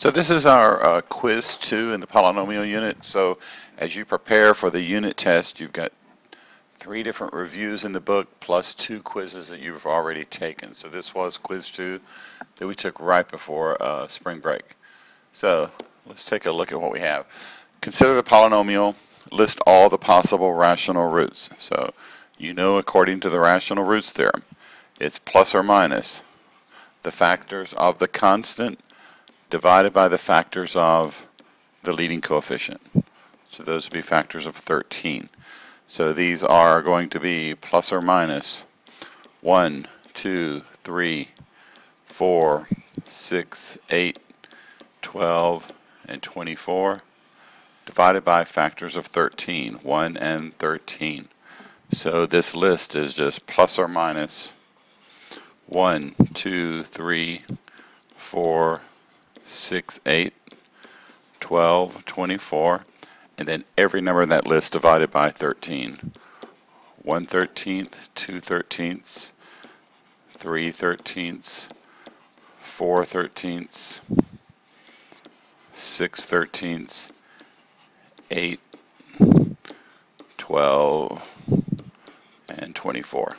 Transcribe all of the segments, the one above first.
So this is our uh, quiz two in the polynomial unit. So as you prepare for the unit test, you've got three different reviews in the book plus two quizzes that you've already taken. So this was quiz two that we took right before uh, spring break. So let's take a look at what we have. Consider the polynomial, list all the possible rational roots. So you know according to the rational roots theorem, it's plus or minus the factors of the constant divided by the factors of the leading coefficient. So those would be factors of 13. So these are going to be plus or minus 1, 2, 3, 4, 6, 8, 12, and 24 divided by factors of 13, 1 and 13. So this list is just plus or minus 1, 2, 3, 4, 6, 8, 12, 24, and then every number in that list divided by 13. 1 13th, 2 13ths, 3 13ths, 4 13ths, 6 13ths, 8, 12, and 24.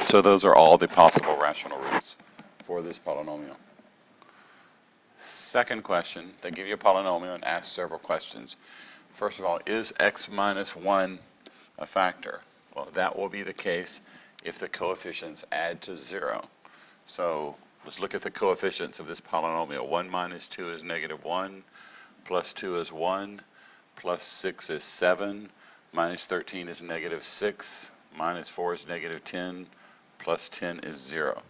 So those are all the possible rational roots for this polynomial. Second question, they give you a polynomial and ask several questions. First of all, is x minus 1 a factor? Well, that will be the case if the coefficients add to 0. So let's look at the coefficients of this polynomial. 1 minus 2 is negative 1, plus 2 is 1, plus 6 is 7, minus 13 is negative 6, minus 4 is negative 10, plus 10 is 0.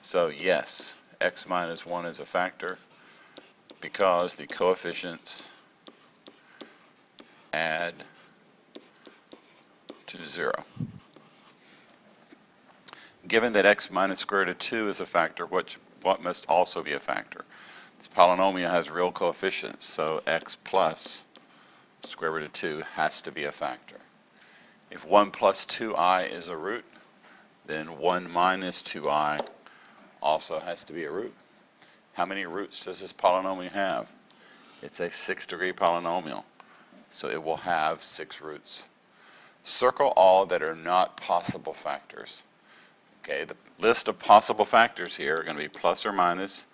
So yes, x minus 1 is a factor because the coefficients add to 0. Given that x minus square root of 2 is a factor, what, what must also be a factor? This polynomial has real coefficients, so x plus square root of 2 has to be a factor. If 1 plus 2i is a root, then 1 minus 2i also has to be a root. How many roots does this polynomial have? It's a six degree polynomial, so it will have six roots. Circle all that are not possible factors. Okay, the list of possible factors here are going to be plus or minus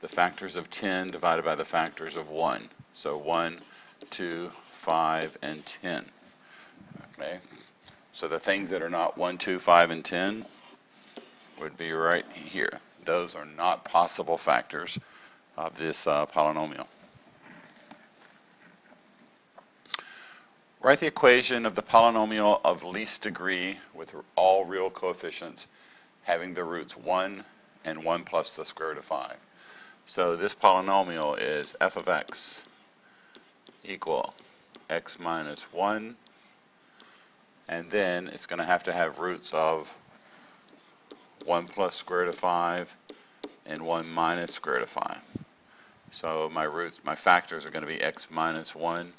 the factors of 10 divided by the factors of 1. So 1, 2, 5, and 10. Okay, so the things that are not 1, 2, 5, and 10 would be right here. Those are not possible factors of this uh, polynomial. Write the equation of the polynomial of least degree with all real coefficients having the roots 1 and 1 plus the square root of 5. So this polynomial is f of x equal x minus 1 and then it's going to have to have roots of 1 plus square root of 5 and 1 minus square root of 5. So my roots, my factors are going to be x minus 1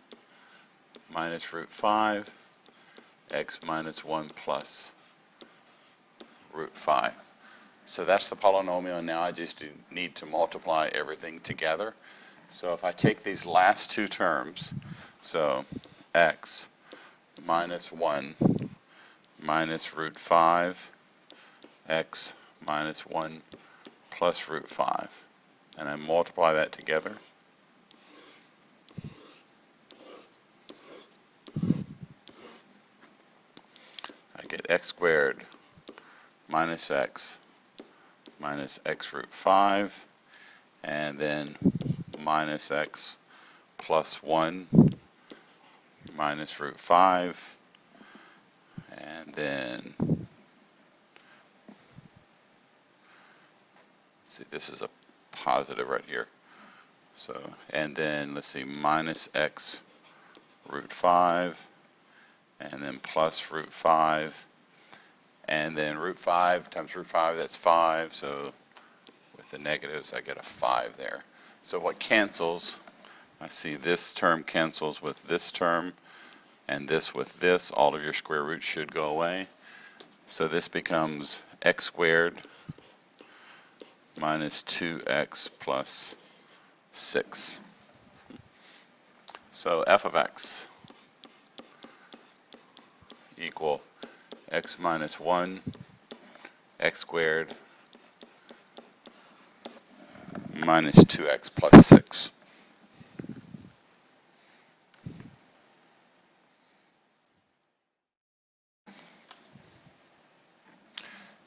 minus root 5, x minus 1 plus root 5. So that's the polynomial, and now I just need to multiply everything together. So if I take these last two terms, so x minus 1 minus root 5 x minus 1 plus root 5. And I multiply that together. I get x squared minus x minus x root 5 and then minus x plus 1 minus root 5 and then see this is a positive right here. So and then let's see minus x root 5 and then plus root 5 and then root 5 times root 5 that's 5 so with the negatives I get a 5 there. So what cancels I see this term cancels with this term and this with this, all of your square roots should go away. So this becomes x squared minus 2x plus 6. So f of x equal x minus 1 x squared minus 2x plus 6.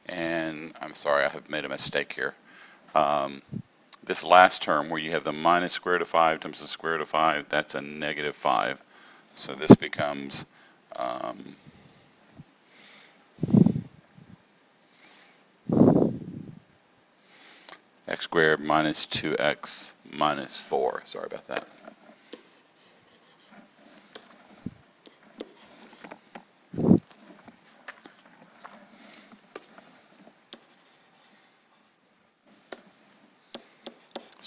And I'm sorry, I have made a mistake here. Um, this last term where you have the minus square root of 5 times the square root of 5, that's a negative 5. So this becomes um, x squared minus 2x minus 4. Sorry about that.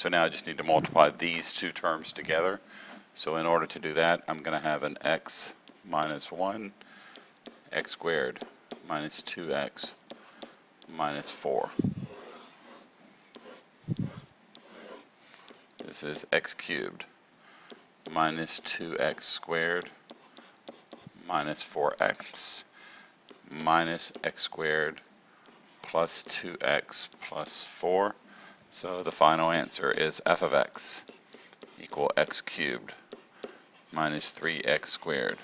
So now I just need to multiply these two terms together. So in order to do that, I'm going to have an x minus 1, x squared minus 2x minus 4. This is x cubed minus 2x squared minus 4x minus x squared plus 2x plus 4 so the final answer is f of x equal x cubed minus 3x squared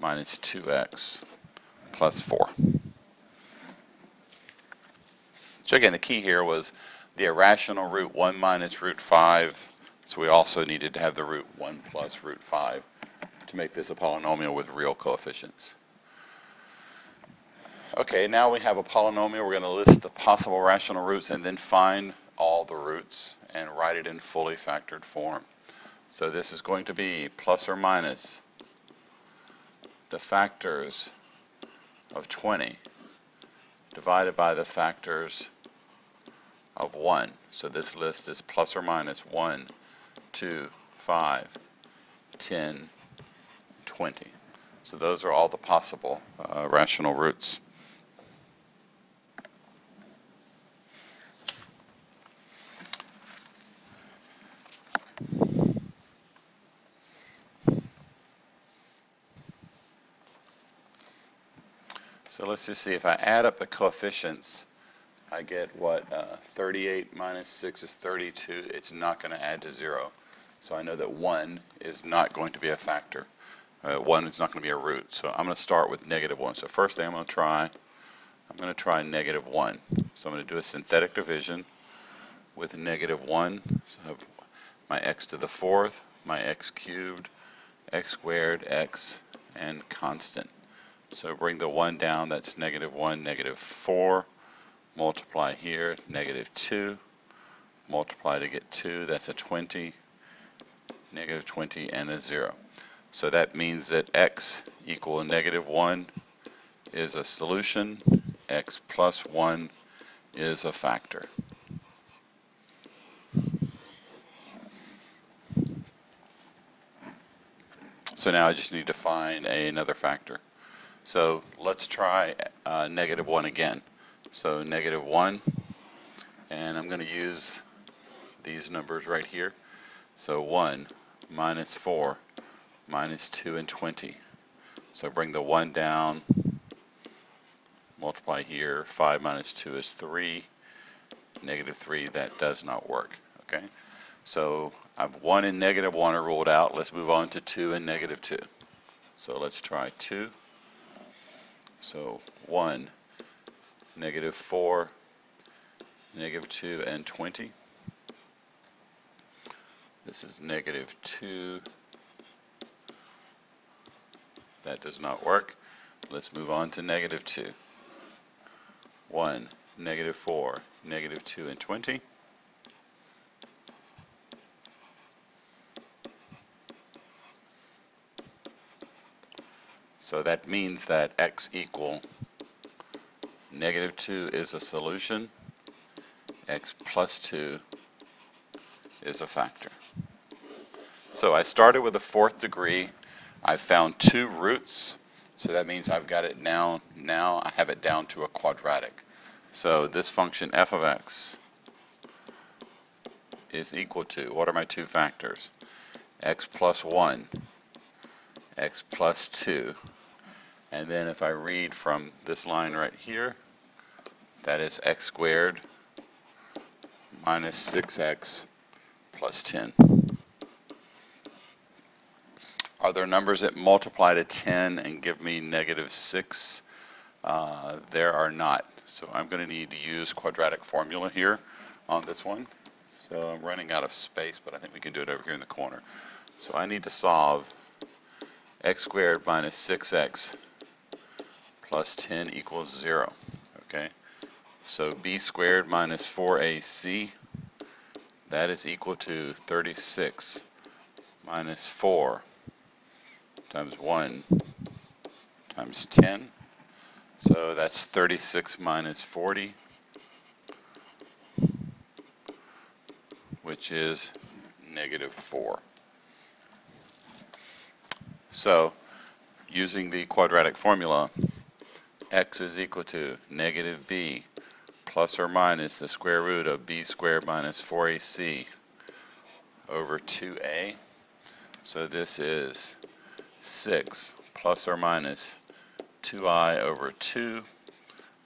minus 2x plus 4. So again, the key here was the irrational root 1 minus root 5. So we also needed to have the root 1 plus root 5 to make this a polynomial with real coefficients. Okay, now we have a polynomial. We're going to list the possible rational roots and then find all the roots and write it in fully factored form. So this is going to be plus or minus the factors of 20 divided by the factors of 1. So this list is plus or minus 1, 2, 5, 10, 20. So those are all the possible uh, rational roots. So let's just see, if I add up the coefficients, I get what, uh, 38 minus 6 is 32. It's not going to add to 0. So I know that 1 is not going to be a factor. Uh, 1 is not going to be a root. So I'm going to start with negative 1. So first thing I'm going to try, I'm going to try negative 1. So I'm going to do a synthetic division with negative 1. So I have my x to the fourth, my x cubed, x squared, x, and constant. So bring the 1 down, that's negative 1, negative 4. Multiply here, negative 2. Multiply to get 2, that's a 20. Negative 20 and a 0. So that means that x equal negative 1 is a solution. x plus 1 is a factor. So now I just need to find another factor. So let's try uh, negative 1 again. So negative 1, and I'm going to use these numbers right here. So 1 minus 4 minus 2 and 20. So bring the 1 down, multiply here, 5 minus 2 is 3, negative 3, that does not work, okay? So I've 1 and negative 1 are ruled out. Let's move on to 2 and negative 2. So let's try 2 so 1, negative 4, negative 2, and 20. This is negative 2. That does not work. Let's move on to negative 2. 1, negative 4, negative 2, and 20. So that means that x equal negative 2 is a solution, x plus 2 is a factor. So I started with a fourth degree. I found two roots, so that means I've got it now, now I have it down to a quadratic. So this function f of x is equal to, what are my two factors? x plus 1, x plus 2. And then if I read from this line right here, that is x squared minus 6x plus 10. Are there numbers that multiply to 10 and give me negative 6? Uh, there are not. So I'm going to need to use quadratic formula here on this one. So I'm running out of space, but I think we can do it over here in the corner. So I need to solve x squared minus 6x plus 10 equals 0. Okay, so b squared minus 4ac, that is equal to 36 minus 4 times 1 times 10. So that's 36 minus 40, which is negative 4. So using the quadratic formula, x is equal to negative b plus or minus the square root of b squared minus 4ac over 2a. So this is 6 plus or minus 2i over 2,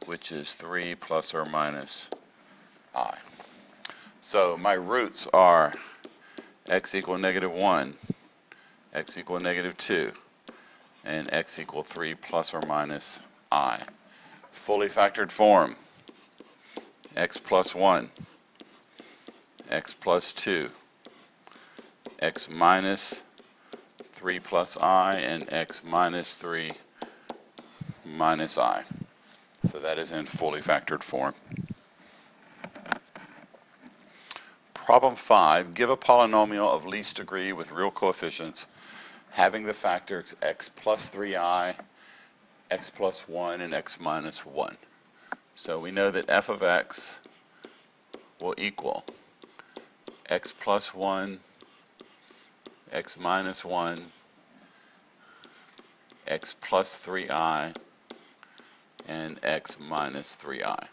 which is 3 plus or minus i. So my roots are x equal negative 1, x equal negative 2, and x equal 3 plus or minus i. Fully factored form, x plus 1, x plus 2, x minus 3 plus i and x minus 3 minus i. So that is in fully factored form. Problem 5, give a polynomial of least degree with real coefficients having the factors x plus 3i, x plus 1, and x minus 1. So we know that f of x will equal x plus 1 x minus 1, x plus 3i, and x minus 3i.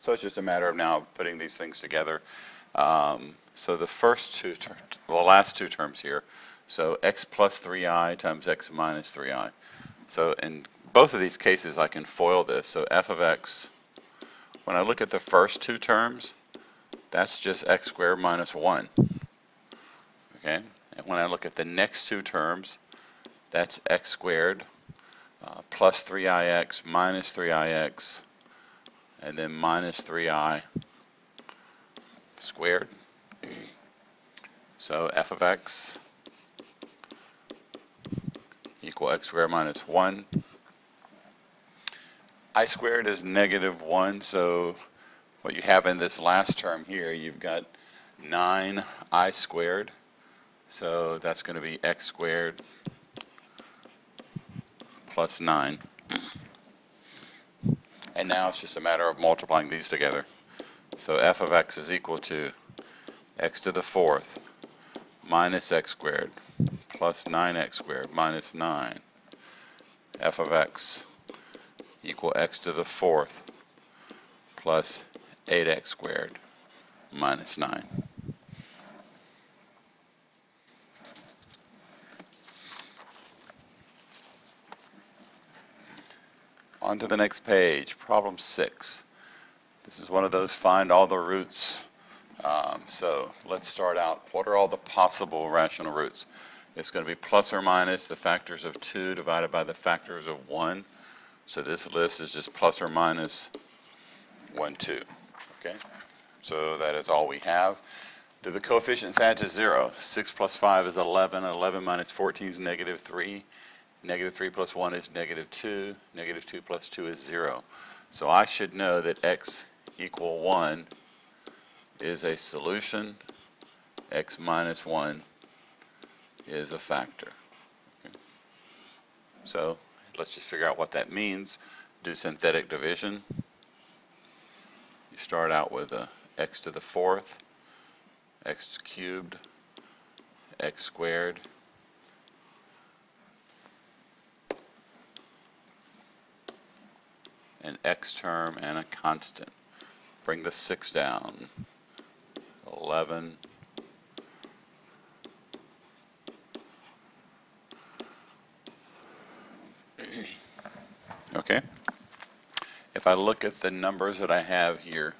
So it's just a matter of now putting these things together. Um, so the first two, the last two terms here, so x plus 3i times x minus 3i. So in both of these cases, I can FOIL this. So f of x, when I look at the first two terms, that's just x squared minus 1. Okay, and when I look at the next two terms, that's x squared uh, plus 3ix minus 3ix, and then minus 3i squared. So f of x equal x squared minus 1. i squared is negative 1, so what you have in this last term here, you've got 9i squared. So that's going to be x squared plus 9. And now it's just a matter of multiplying these together. So f of x is equal to x to the fourth minus x squared plus 9x squared minus 9. f of x equal x to the fourth plus 8x squared minus 9. On to the next page, problem 6. This is one of those find all the roots. Um, so let's start out. What are all the possible rational roots? It's going to be plus or minus the factors of 2 divided by the factors of 1. So this list is just plus or minus 1, 2. Okay, so that is all we have. Do the coefficients add to 0? 6 plus 5 is 11. 11 minus 14 is negative 3. Negative 3 plus 1 is negative 2. Negative 2 plus 2 is 0. So I should know that x equal 1 is a solution. x minus 1 is a factor. Okay. So let's just figure out what that means. Do synthetic division You start out with a x to the fourth, x cubed, x squared, an x term and a constant. Bring the 6 down. 11. Okay. If I look at the numbers that I have here,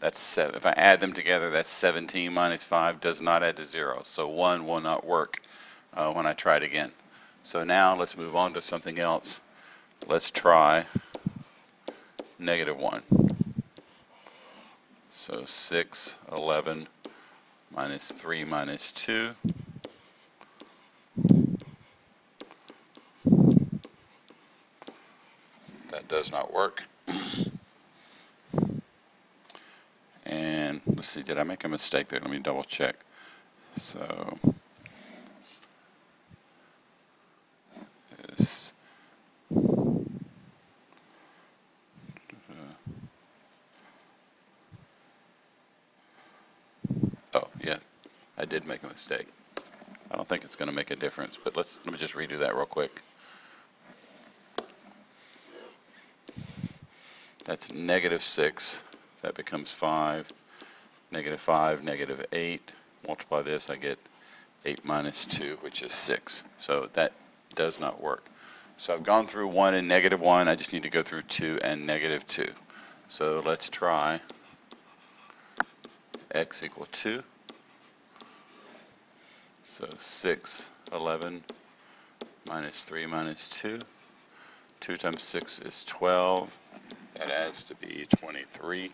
that's seven. If I add them together, that's 17 minus 5 does not add to 0. So 1 will not work uh, when I try it again. So now let's move on to something else. Let's try negative 1. So 6, 11, minus 3 minus 2. That does not work. and let's see, did I make a mistake there? Let me double check. So this uh, Oh, yeah, I did make a mistake. I don't think it's going to make a difference, but let's let me just redo that real quick. Negative 6. That becomes 5. Negative 5, negative 8. Multiply this, I get 8 minus 2, which is 6. So that does not work. So I've gone through 1 and negative 1. I just need to go through 2 and negative 2. So let's try x equal 2. So 6, 11, minus 3 minus 2. 2 times 6 is 12. That adds to be 23.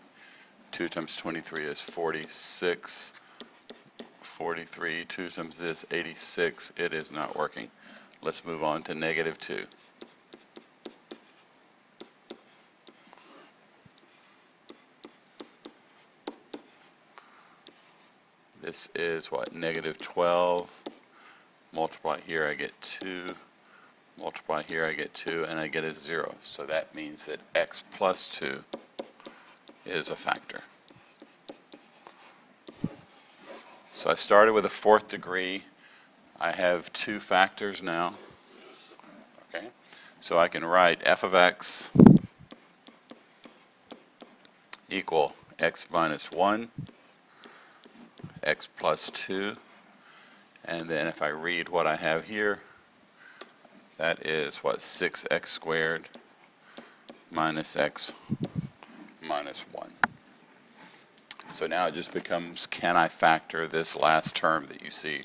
2 times 23 is 46. 43, 2 times this, 86. It is not working. Let's move on to negative 2. This is what, negative 12. Multiply here, I get 2. Multiply here, I get 2, and I get a 0. So that means that x plus 2 is a factor. So I started with a fourth degree. I have two factors now. Okay, so I can write f of x equal x minus 1 x plus 2. And then if I read what I have here, that is what 6x squared minus x minus 1. So now it just becomes can I factor this last term that you see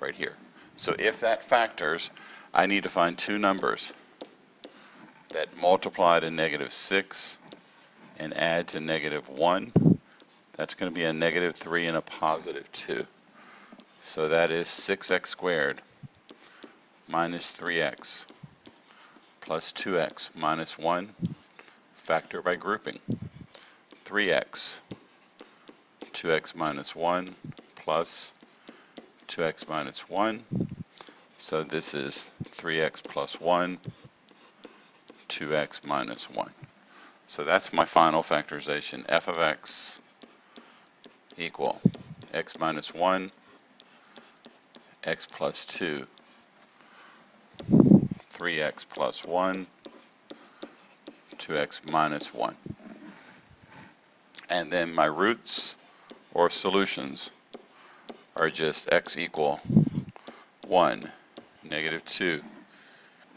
right here. So if that factors, I need to find two numbers that multiply to negative 6 and add to negative 1 that's going to be a negative 3 and a positive 2. So that is 6x squared minus 3x plus 2x minus 1. Factor by grouping. 3x, 2x minus 1 plus 2x minus 1. So this is 3x plus 1, 2x minus 1. So that's my final factorization. f of x equal x minus 1, x plus 2, 3x plus 1, 2x minus 1. And then my roots or solutions are just x equal 1, negative 2,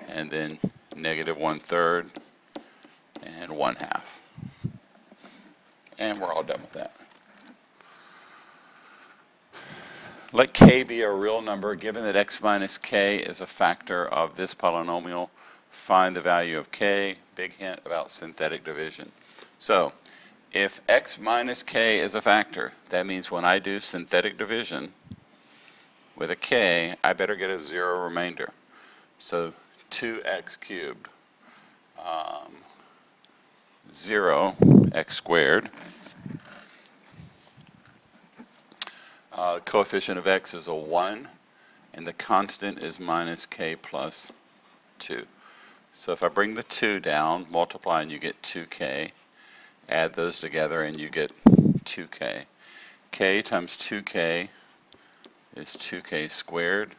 and then negative 1 third and 1 half. And we're all done with that. Let k be a real number. Given that x minus k is a factor of this polynomial, find the value of k. Big hint about synthetic division. So if x minus k is a factor, that means when I do synthetic division with a k, I better get a zero remainder. So 2x cubed, um, 0 x squared Uh, the coefficient of x is a 1, and the constant is minus k plus 2. So if I bring the 2 down, multiply and you get 2k. Add those together and you get 2k. k times 2k is 2k squared.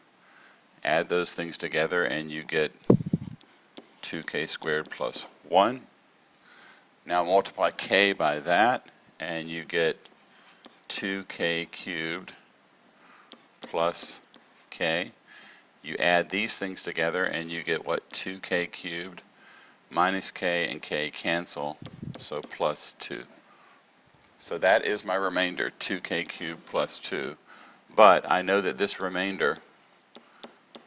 Add those things together and you get 2k squared plus 1. Now multiply k by that, and you get 2k cubed plus k. You add these things together, and you get what? 2k cubed minus k and k cancel, so plus 2. So that is my remainder, 2k cubed plus 2. But I know that this remainder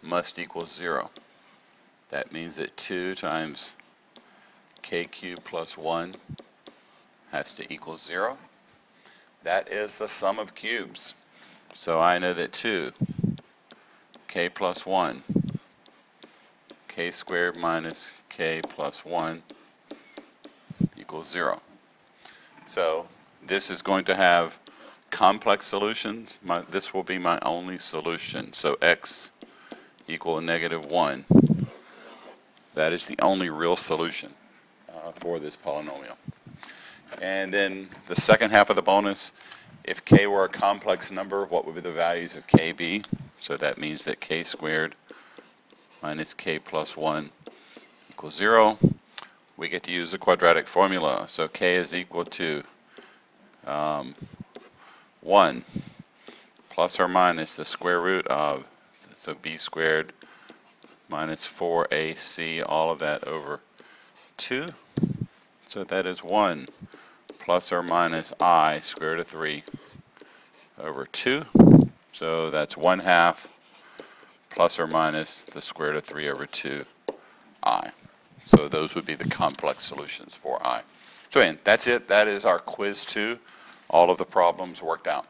must equal 0. That means that 2 times k cubed plus 1 has to equal 0. That is the sum of cubes. So I know that 2, k plus 1, k squared minus k plus 1 equals 0. So this is going to have complex solutions. My, this will be my only solution. So x equal negative 1. That is the only real solution uh, for this polynomial. And then the second half of the bonus, if k were a complex number, what would be the values of k be? So that means that k squared minus k plus 1 equals 0. We get to use the quadratic formula. So k is equal to um, 1 plus or minus the square root of, so b squared minus 4ac, all of that over 2. So that is 1 plus or minus i square root of 3 over 2. So that's 1 half plus or minus the square root of 3 over 2 i. So those would be the complex solutions for i. So again, that's it. That is our quiz 2. All of the problems worked out.